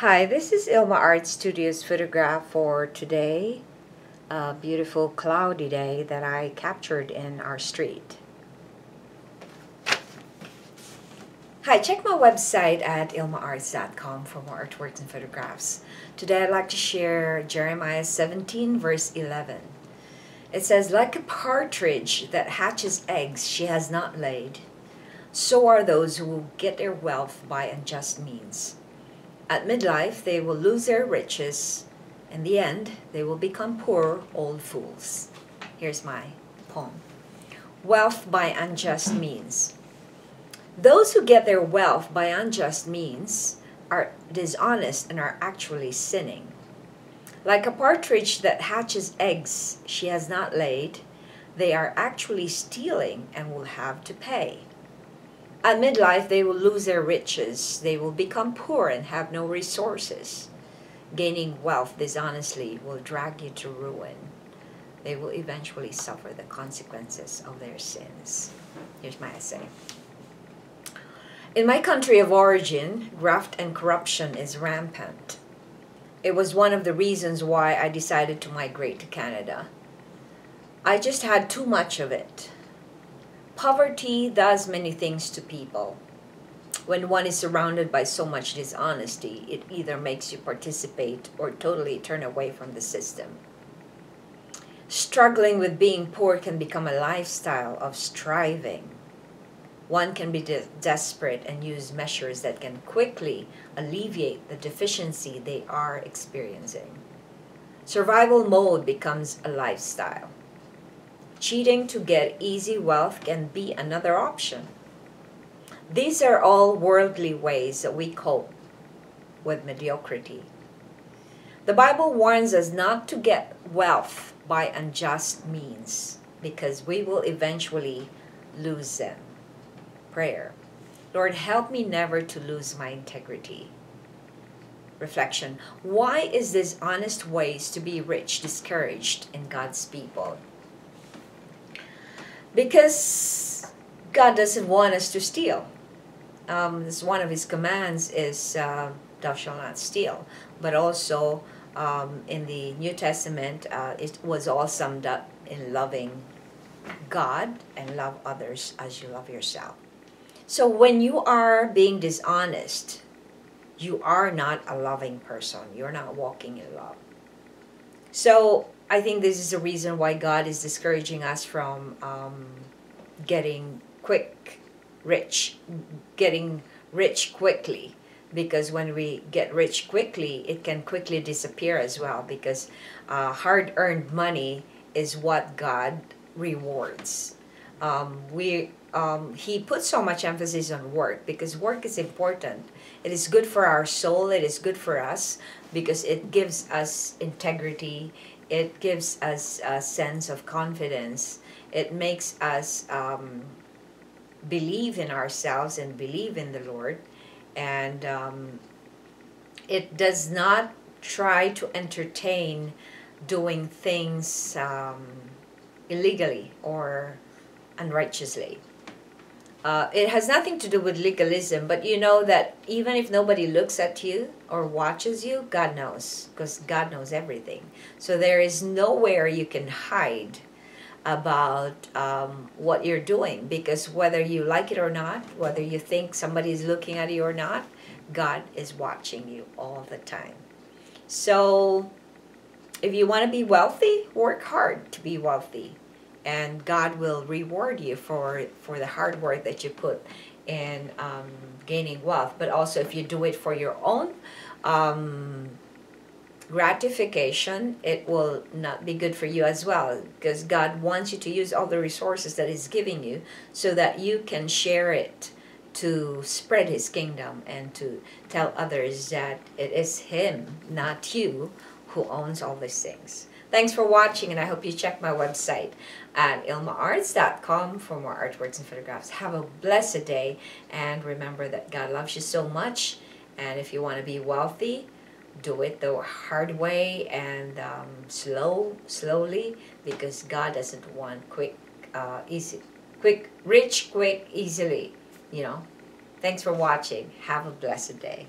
Hi, this is Ilma Art Studios photograph for today. A beautiful cloudy day that I captured in our street. Hi, check my website at ilmaarts.com for more artworks and photographs. Today I'd like to share Jeremiah 17 verse 11. It says, Like a partridge that hatches eggs she has not laid, so are those who get their wealth by unjust means. At midlife, they will lose their riches. In the end, they will become poor old fools. Here's my poem Wealth by unjust means. Those who get their wealth by unjust means are dishonest and are actually sinning. Like a partridge that hatches eggs she has not laid, they are actually stealing and will have to pay. At midlife, they will lose their riches. They will become poor and have no resources. Gaining wealth dishonestly will drag you to ruin. They will eventually suffer the consequences of their sins. Here's my essay. In my country of origin, graft and corruption is rampant. It was one of the reasons why I decided to migrate to Canada. I just had too much of it. Poverty does many things to people. When one is surrounded by so much dishonesty, it either makes you participate or totally turn away from the system. Struggling with being poor can become a lifestyle of striving. One can be de desperate and use measures that can quickly alleviate the deficiency they are experiencing. Survival mode becomes a lifestyle. Cheating to get easy wealth can be another option. These are all worldly ways that we cope with mediocrity. The Bible warns us not to get wealth by unjust means because we will eventually lose them. Prayer. Lord, help me never to lose my integrity. Reflection. Why is this honest ways to be rich discouraged in God's people? Because God doesn't want us to steal. Um, this one of His commands is uh, "Thou shalt not steal," but also um, in the New Testament, uh, it was all summed up in loving God and love others as you love yourself. So when you are being dishonest, you are not a loving person. You're not walking in love. So I think this is the reason why God is discouraging us from um, getting quick rich, getting rich quickly. Because when we get rich quickly, it can quickly disappear as well. Because uh, hard earned money is what God rewards. Um, we um, he puts so much emphasis on work because work is important. It is good for our soul. It is good for us because it gives us integrity it gives us a sense of confidence. It makes us um, believe in ourselves and believe in the Lord. And um, it does not try to entertain doing things um, illegally or unrighteously. Uh, it has nothing to do with legalism, but you know that even if nobody looks at you or watches you, God knows, because God knows everything. So there is nowhere you can hide about um, what you're doing, because whether you like it or not, whether you think somebody is looking at you or not, God is watching you all the time. So if you want to be wealthy, work hard to be wealthy and God will reward you for for the hard work that you put in um, gaining wealth. But also, if you do it for your own um, gratification, it will not be good for you as well because God wants you to use all the resources that He's giving you so that you can share it to spread His kingdom and to tell others that it is Him, not you, who owns all these things. Thanks for watching and I hope you check my website at ilmaarts.com for more artworks and photographs. Have a blessed day and remember that God loves you so much and if you want to be wealthy, do it the hard way and um, slow, slowly because God doesn't want quick, uh, easy, quick, rich, quick, easily, you know. Thanks for watching. Have a blessed day.